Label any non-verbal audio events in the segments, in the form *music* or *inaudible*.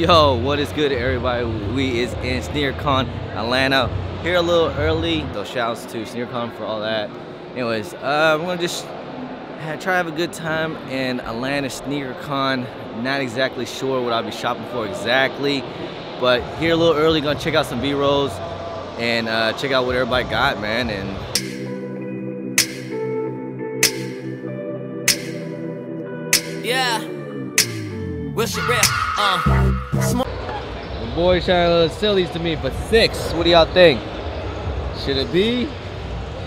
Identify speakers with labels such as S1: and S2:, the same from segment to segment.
S1: Yo, what is good everybody? We is in SneakerCon Atlanta. Here a little early. So shouts to SneakerCon for all that. Anyways, uh, we're gonna just try to have a good time in Atlanta SneakerCon. Not exactly sure what I'll be shopping for exactly, but here a little early, gonna check out some B-rolls and uh, check out what everybody got, man. And
S2: Yeah. Real shit real. Um.
S1: Boy trying to sell these to me for six. What do y'all think? Should it be?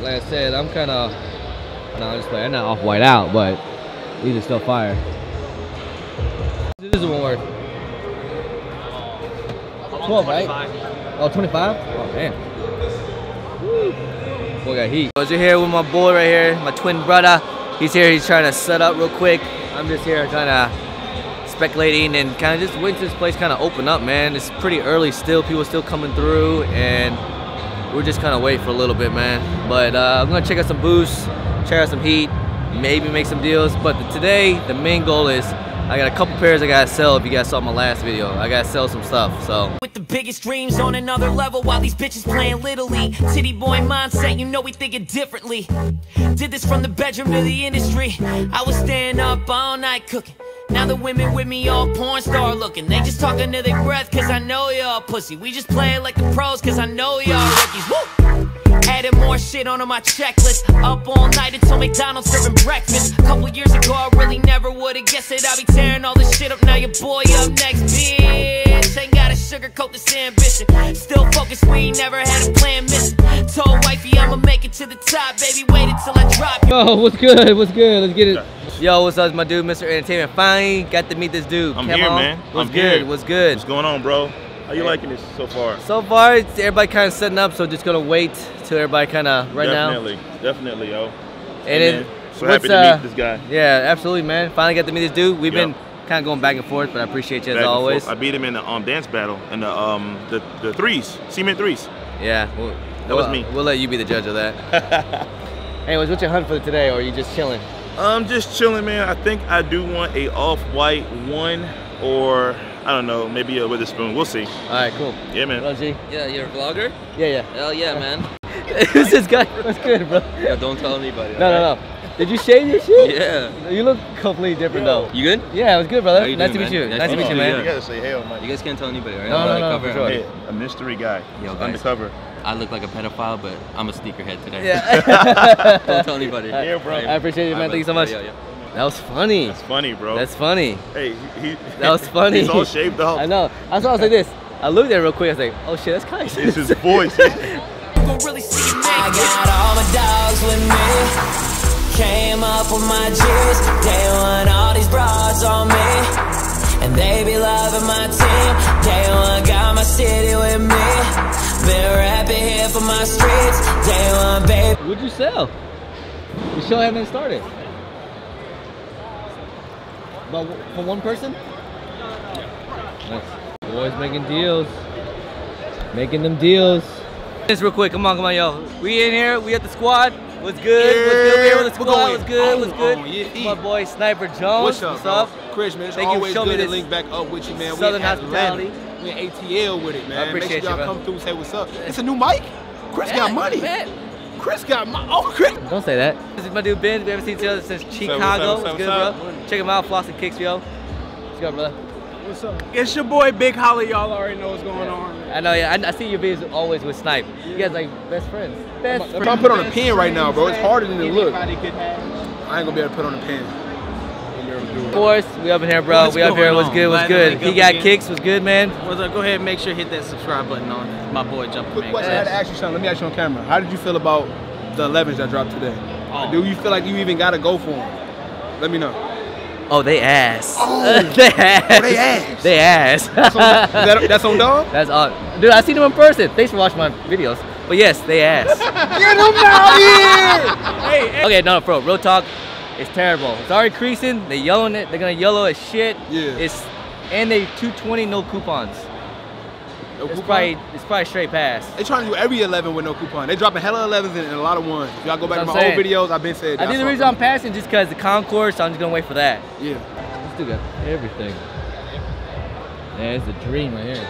S1: Like I said, I'm kind of. No, I'm just playing. I'm not off white out, but these are still fire. This is one worth. 12, right? Oh, 25? Oh, man. Boy got heat. I was here with my boy right here, my twin brother. He's here, he's trying to set up real quick. I'm just here kind of speculating and kind of just waiting to this place kind of open up, man. It's pretty early still, people still coming through and we're just kind of waiting for a little bit, man. But uh, I'm gonna check out some boosts, check out some heat, maybe make some deals. But today, the main goal is I got a couple pairs I gotta sell if you guys saw my last video. I gotta sell some stuff, so.
S2: With the biggest dreams on another level while these bitches playing Little League. Titty boy mindset, you know we thinking differently. Did this from the bedroom to the industry. I was staying up all night cooking. Now the women with me all porn star looking. They just talking to their breath cause I know y'all pussy. We just play like the pros cause I know y'all rookies. Woo! Added more shit onto my checklist. Up all night until McDonald's serving breakfast. Couple years ago, I really never would've guessed it. I'd be tearing all this shit up. Now your boy up next, bitch. Ain't gotta sugarcoat this ambition. Still focused, we ain't never had a plan missing. Told wifey I'ma make it to the top, baby. Wait until I drop.
S1: Yo, what's good? What's good? Let's get it. Yo, what's up, my dude, Mr. Entertainment? Finally got to meet this dude.
S3: I'm
S1: Come
S3: here,
S1: on.
S3: man.
S1: What's
S3: I'm
S1: good?
S3: here.
S1: What's good?
S3: What's going on, bro? How you liking this so far?
S1: So far, it's everybody kind of setting up, so just gonna wait till everybody kind of right now.
S3: definitely, definitely, yo.
S1: now. And then,
S3: man, so happy to
S1: uh,
S3: meet this guy.
S1: Yeah, absolutely, man. Finally got to meet this dude. We've
S3: Yep.
S1: been kind of going back and forth, but I appreciate you as
S3: Back and
S1: always.
S3: forth. I beat him in the um, dance battle in the um the, the threes, cement threes.
S1: Yeah, we'll,
S3: That was
S1: we'll-
S3: me.
S1: We'll let you be the judge of that. *laughs* Anyways, what's your hunt for today, or are you just chilling?
S3: I'm just chilling, man. I think I do want a off-white one, or I don't know, maybe a Wotherspoon. We'll see.
S1: All right, cool.
S3: Yeah, man.
S1: Well, G.
S4: Yeah, you're a vlogger?
S1: Yeah, yeah.
S4: Hell yeah, man. *laughs*
S1: Who's this guy? What's good, bro?
S4: Yeah, don't tell anybody.
S1: No, no, no. Did you shave your shit?
S4: Yeah.
S1: You look completely different though.
S4: You good?
S1: Yeah, it was good, brother.
S4: How you
S1: nice
S4: doing,
S1: to meet you.
S4: man?
S1: Nice, to meet you, man.
S3: You gotta say hey on my
S4: You guys can't tell anybody, right?
S1: No,
S4: I'm
S1: no, no, for sure.
S3: Hey, a mystery guy.
S4: Yo,
S3: He's
S4: guys.
S3: undercover.
S4: I look like a pedophile, but I'm a sneakerhead today.
S1: Yeah. *laughs*
S4: don't tell anybody.
S3: Yeah, bro.
S1: I appreciate it, man. Thank you so much.
S4: Yeah, yeah.
S1: That was funny.
S3: That's funny, bro.
S1: That's funny.
S3: hey, he,
S1: That was *laughs* funny.
S3: He's all shaved up.
S1: I know. I saw I was like this. I looked at it real quick. I was like, oh shit, that's kind of
S3: It's his voice.
S2: Gon' really see you I got all my dogs with me. Came up with my G's. They want all these broads on me. And they be loving my team. Day one got my city with me. Been rapping here for my streets. Day one, baby.
S1: What'd you sell? The show haven't started. But for one person? Nice. Boys making deals. Making them deals. Just real quick, come on, come on, yo. We in here, we at the squad. What's good? What's good? We here with the
S5: We're
S1: squad.
S5: going
S1: What's good?
S5: on,
S1: What's good?
S5: on, yeah,
S1: My boy Sniper Jones.
S5: What's up,
S1: What's
S5: bro?
S1: up?
S5: Chris, man, it's
S1: Thank you for
S5: always
S1: showing me
S5: good to
S1: this
S5: link back up with you, man.
S1: Southern
S5: we
S1: hospitality.
S5: We in ATL with it, man.
S1: appreciate
S5: Make sure y'all come through, and say what's up. It's a new mic. Chris got money. Chris got money. Oh, Chris.
S1: Don't say that. This is my dude Ben. We haven't seen each other since Chicago.
S3: what's
S1: What's
S3: up,
S1: good,
S3: what's
S1: bro? Check him out, Floss and Kicks, yo. What's good, brother?
S6: It's your boy Big Holly. Y'all already know what's going on.
S1: I know, yeah. I, I see your videos always with Snipe. You guys like best friends. Best
S5: I'm
S1: friends.
S5: trying to put on a pin right now, bro. It's harder than it looks. I
S6: Anybody could have.
S5: ain't gonna be able to put on a pin. I'm gonna be able to do
S1: Of course, we up in here, bro.
S6: What's
S1: we up here.
S6: going
S1: What's good? What's good? He got
S6: again.
S1: kicks. Was good, man.
S6: Well, go ahead and make sure you hit that subscribe button on my boy Jumping
S5: Quick
S6: Man.
S5: question. I had to ask you something. Let me ask you on camera. How did you feel about the 11s that dropped today?
S6: Oh.
S5: Do you feel like you even gotta go for them? Let me know.
S1: Oh, they ass.
S5: Oh. *laughs*
S1: oh they ass.
S5: Oh, they ass.
S1: They ass.
S5: That's on, that, that's on dog?
S1: That's all. Dude, I seen them in person. Thanks for watching my videos. But yes, they ass. *laughs*
S5: Get him out here!
S6: Hey, hey,
S1: okay, no, bro. Real talk. It's terrible. It's already creasing. They yelling it. They're gonna yellow as shit.
S5: Yeah.
S1: It's and they 220 no coupons.
S5: No
S1: It's
S5: coupon?
S1: probably it's probably straight pass.
S5: They trying to do every 11 with no coupon. They dropping hella 11s and, and a lot of ones. If y'all go back to my
S1: what
S5: old videos, I've been saying
S1: I think the reason I'm passing just because the Concords. I'm just gonna wait for that.
S5: Yeah.
S1: Let's do that. Everything. Yeah, it's a dream right here.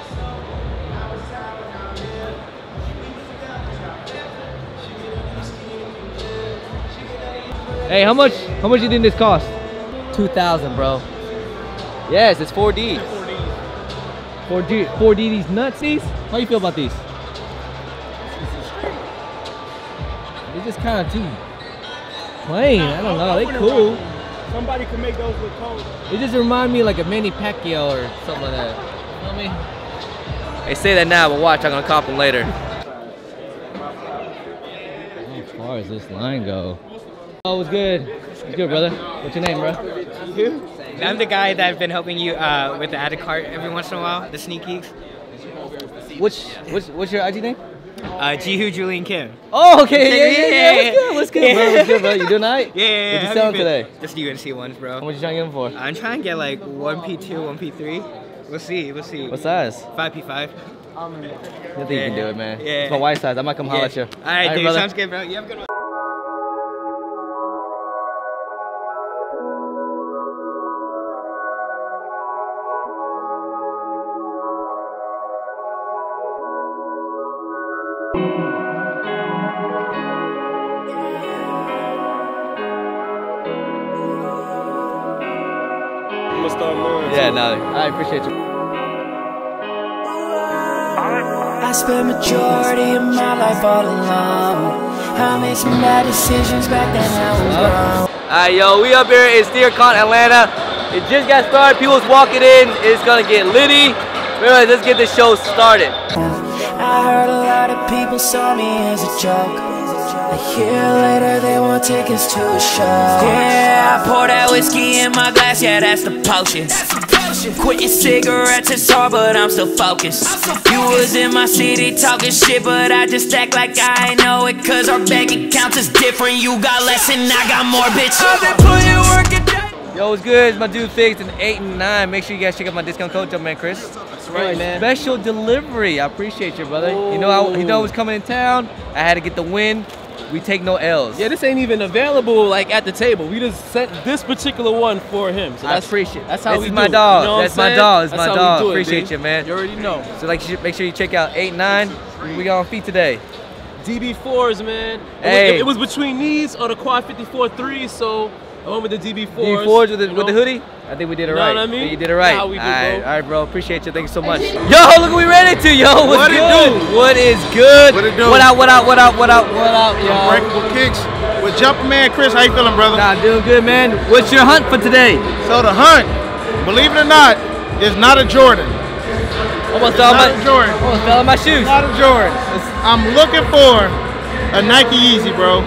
S1: Hey, how much? How much you think this cost? Two thousand, bro. Yes, it's 4D. 4D, 4D. These nuts, these. How you feel about these? They're just kind of too plain. I don't know. They cool.
S6: Somebody can make those look cold.
S1: It just remind me of like a Manny Pacquiao or something like that. You know what I mean? They say that now, but watch, I'm gonna cop them later. How far does this line go? Oh, what's good? It's good, brother? What's your name, bro?
S7: I'm the guy that's been helping you uh, with the added cart every once in a while, the sneak geeks.
S1: Which, what's, what's your IG name?
S7: Uh, Jihu Julian Kim.
S1: Oh, okay, yeah, yeah, yeah. What's good? What's good, bro? What's good, bro? You doing alright? *laughs*
S7: Yeah, yeah, yeah.
S1: What you selling today?
S7: Just the UNC ones,
S1: How
S7: bro.
S1: much you trying to get them for?
S7: I'm trying to get like 1P2, 1P3. We'll see, we'll see.
S1: What size?
S7: 5P5.
S1: I think you can do it, man.
S7: Yeah.
S1: It's my white size. I might come holler at you.
S7: Alright, dude,
S1: brother.
S7: sounds good, bro. You have a good one.
S6: I'm gonna start mowing.
S1: Yeah, no, I appreciate you.
S2: I spent majority of my life all alone. I made some bad decisions back then I was grown.
S1: Alright, yo, we up here in SneakerCon Atlanta. It just got started. People's walking in. It's gonna get litty. Anyways, let's get this show started.
S2: I heard a lot of people saw me as a joke. A year later, they want tickets to a show. Yeah, I pour that whiskey in my glass. Yeah, that's the potion. Quitting cigarettes is hard, but I'm still focused. You was in my city talking shit, but I just act like I ain't know it. Cause our bank accounts is different. You got less and I got more, bitch. I've been putting work.
S1: Yo, what's good? It's my dude Figs and 8 and 9. Make sure you guys check out my discount code, JumperMan Kris. That's
S6: right, man.
S1: Special delivery. I appreciate you, brother. You know, I, you know I was coming in town. I had to get the win. We take no L's.
S8: Yeah, this ain't even available like at the table. We just sent this particular one for him. So
S1: I
S8: that's
S1: appreciate
S8: That's how
S1: this
S8: we
S1: is
S8: do
S1: my
S8: it.
S1: dog.
S8: You know
S1: That's my dog. It's
S8: That's
S1: my dog.
S8: it,
S1: Appreciate
S8: B.
S1: you, man.
S8: You already know.
S1: So like, make sure you check out 8 9. We got on feet today.
S8: DB4s, man. It was-
S1: Hey.
S8: It, was between these or the Quai 54 3s, so I went with the DB4s.
S1: D4s with the,
S8: you
S1: with the hoodie. I think we did it
S8: You know
S1: right.
S8: what I mean?
S1: You did it right.
S8: How we
S1: all right,
S8: bro.
S1: all right, bro. Appreciate you. Thank you so much. Yo, look what we ran into. Yo, what's
S5: What it
S1: good?
S5: do?
S1: What is good?
S5: What it do?
S1: What out? What out? What out? What out? What out, yo?
S5: Unbreakable kicks with JumperMan Kris. How you feeling, brother?
S1: Nah, doing good, man. What's your hunt for today?
S5: So the hunt, believe it or not, is not a Jordan.
S1: Almost
S5: It's
S1: fell my,
S5: a Jordan.
S1: almost fell on my shoes.
S5: Not a Jordan. I'm looking for a Nike Yeezy, bro.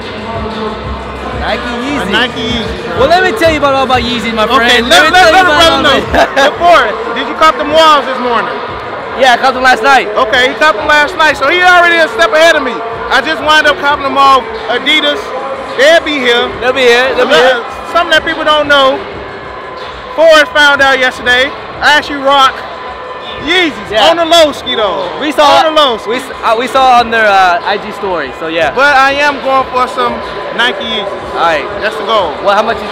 S1: Nike
S5: A
S1: Yeezy.
S5: Nike Yeezy.
S1: Well, let me tell you about all about Yeezy, my friend.
S5: Okay, let, let, let
S1: you about
S5: brother know. Before, did you cop them walls this morning?
S1: yeah, I caught them last night.
S5: Okay, he copped them last night, so he already a step ahead of me. I just wound up copping them off Adidas. They'll be here.
S1: They'll be here. They'll be here.
S5: Something that people don't know. Forrest found out yesterday. I actually rock Yeezys
S1: Yeah.
S5: on the low ski though.
S1: We saw.
S5: on the low ski.
S1: We uh, we saw on their uh, IG story. So yeah.
S5: But I am going for some Nike Yeezys.
S1: all right.
S5: That's the goal.
S1: Well, how much is?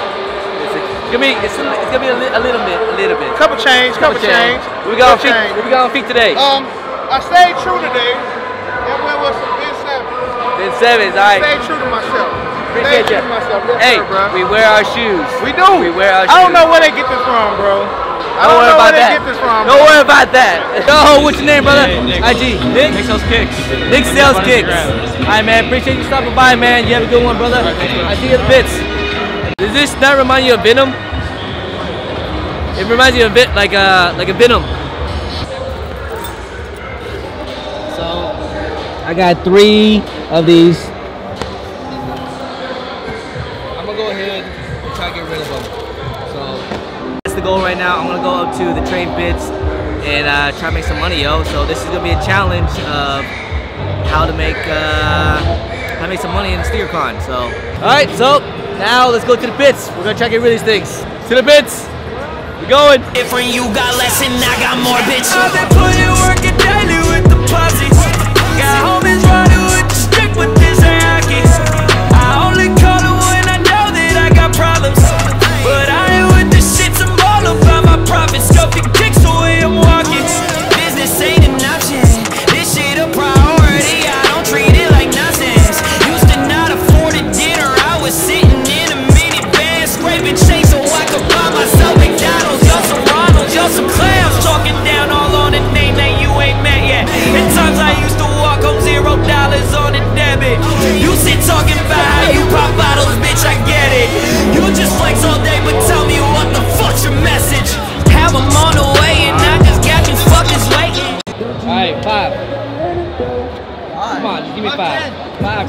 S1: Is it? It's gonna be. It's, a- it's gonna be a, li- a little bit. A little bit.
S5: Couple change, couple, change.
S1: What we got
S5: couple
S1: feet?
S5: change.
S1: What we got on feet today?
S5: Um, I stayed true today. And went with some Ben Savage.
S1: Then sevens. All right.
S5: Stayed true to myself.
S1: Appreciate you.
S5: myself. Yes,
S1: Hey,
S5: sir, bro.
S1: we wear our shoes.
S5: We do.
S1: We wear our shoes.
S5: I don't know where they get this from, bro. I
S1: Don't
S5: don't
S1: worry
S5: know
S1: about
S5: where
S1: that.
S5: they get this from.
S1: Don't worry about that. *laughs* Yo, what's your name, brother?
S8: Nick.
S1: IG. Nick.
S8: Nick sells kicks.
S1: Nick Sales
S8: on
S1: Kicks.
S8: Instagram.
S1: All right, man. Appreciate you stopping by, man. You have a good one, brother. I see you at the pits. Does this not remind you of Venom? It reminds you of a bit like a like a Venom. So I got three of these. I'm gonna go ahead and try to get rid of them. So that's the goal right now. I'm gonna go up to the train pits and uh, try to make some money, yo. So this is gonna be a challenge of how to make uh, how to make some money in SneakerCon. So all right, so now let's go to the pits. We're gonna try to get rid of these things. To the pits. We're going.
S2: different, you got less and I got more, bitch.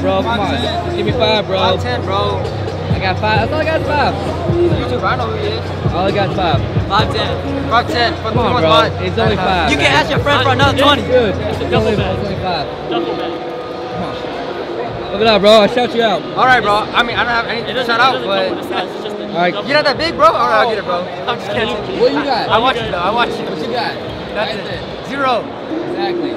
S1: Bro. Come on. Just give me five, bro.
S7: Five ten, bro.
S1: I got five. That's all I got is five.
S7: YouTube, I know who he is.
S1: All I got is five.
S7: Five ten. Five ten. For
S1: Come on, bro. It's only five.
S7: You can ask your friend for another twenty.
S1: Good. It's only, it's only five. Come on. Look it up, bro. I shout you out.
S7: All right, bro. I mean, I don't have anything to shout out, but
S1: All right.
S7: you're not that big, bro. All right, I'll get it, bro. I'm just kidding.
S1: What you got?
S7: I watch you though. I watch you.
S1: What you got?
S7: That's it. Zero.
S1: Exactly.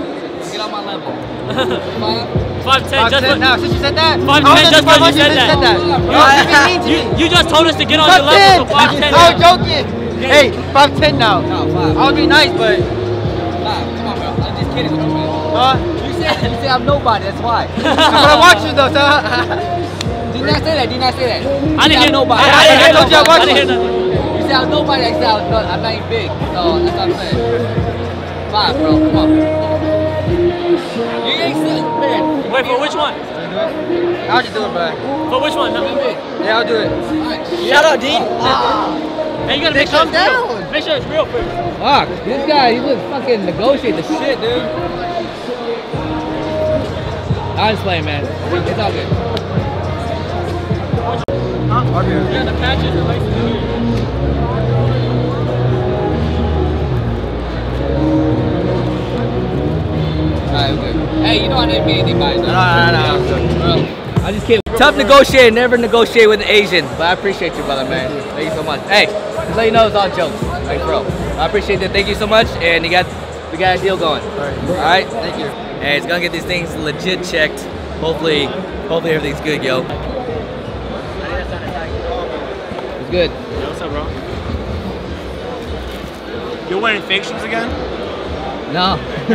S1: Get on my level. *laughs* Five.
S9: Five ten.
S7: Five
S9: Just
S7: ten.
S9: what,
S7: Now, since you said that,
S9: Five
S7: I was
S9: ten,
S7: at
S9: just
S7: five
S9: because you
S7: hundred,
S9: said that.
S7: You're being mean to
S9: you, you just told us to get on
S7: Five
S9: your level.
S7: ten.
S9: So five ten.
S7: I was joking. Hey, five ten now.
S1: No, five.
S7: I would be nice, but
S1: Five. Come on, bro. I'm just kidding. bro.
S7: uh,
S1: You said you said I'm nobody. That's why. *laughs*
S7: but I watch you though, so. *laughs*
S1: Did not say that. Did not say that.
S9: I didn't hear
S1: nobody.
S9: I, I, didn't hear
S7: I told you I
S9: nobody. I
S7: watched
S9: didn't hear
S7: you.
S9: nothing.
S1: You said I'm nobody. I said I'm not, I'm not even big. So that's what I'm saying. Five, bro. Come on.
S9: Wait for which one?
S7: I'll just do it, bro.
S9: For which one? No.
S7: Yeah, I'll do it.
S9: Shout out, D. Hey, you gotta make sure it's real. Make sure it's real first.
S1: Fuck. This guy, he would fucking negotiate the shit, dude. I'm just playing, man. It's all good.
S9: Yeah, the patches are like.
S1: Alright, good. Hey, you know I didn't mean anything by it.
S7: No, no, no.
S1: Bro, I just can't. Tough negotiate, never negotiate with an Asian. But I appreciate you, brother, man. Thank you so much. Hey, just let you know it's all jokes. Like, bro. I appreciate that. Thank you so much. And you got, we got a deal going. All right. Thank you. Hey, it's gonna get these things legit checked. Hopefully, hopefully everything's good, yo. It's good.
S9: Yo, what's up, bro?
S3: You're wearing fake shoes again?
S1: No. *laughs*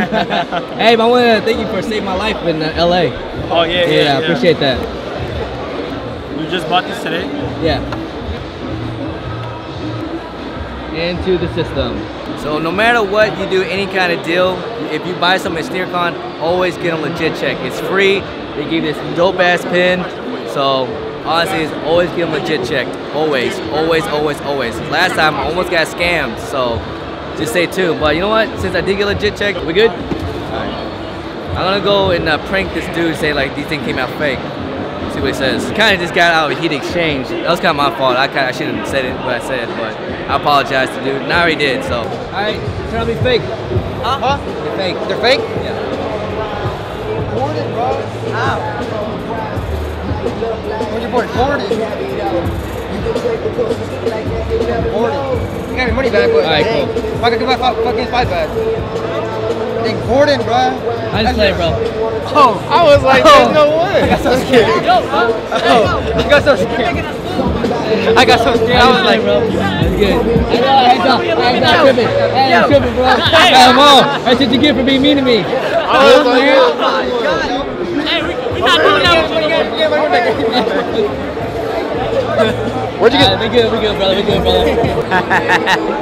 S1: hey, I want to thank you for saving my life in uh, LA.
S3: Oh yeah, yeah.
S1: Yeah, I appreciate that.
S3: You just bought this today?
S1: Yeah. Into the system. So no matter what you do, any kind of deal, if you buy something at SneakerCon, always get a legit check. It's free. They give you this dope ass pin. So honestly, it's always get them legit checked. Always, always, always, always. Last time I almost got scammed. So just stay tuned. But you know what? Since I did get a legit check, we good? I'm gonna go and uh, prank this dude, say like these things came out fake. See what he says. Kind of just got out of a heat exchange. That was kind of my fault. I kind I shouldn't have said it what I said, it. but I apologize to dude. Now he did. So. All right, turn out to be fake.
S7: Huh?
S1: They're fake.
S7: They're fake?
S1: Yeah.
S7: Boarded, bro. How? Where'd you board? Boarded. Boarded. You got your money back, but
S1: Alright,
S7: dang,
S1: cool.
S7: If I could get my fucking five back. Dang, Gordon, bro.
S1: I just play, bro.
S7: Oh,
S5: I was like, there's oh. no way. *laughs*
S7: I got so scared. Oh, I got so scared. I got so scared. I was like,
S1: bro. That's good. I know, I know. I'm not tripping. Hey, I'm tripping, bro. *laughs* Hey, come on. That's what you get for being mean to me.
S5: I was like, oh
S9: Hey, we, we're not doing that. *laughs*
S5: where'd you get?
S1: Alright, we good, we good, brother. We good, brother. *laughs*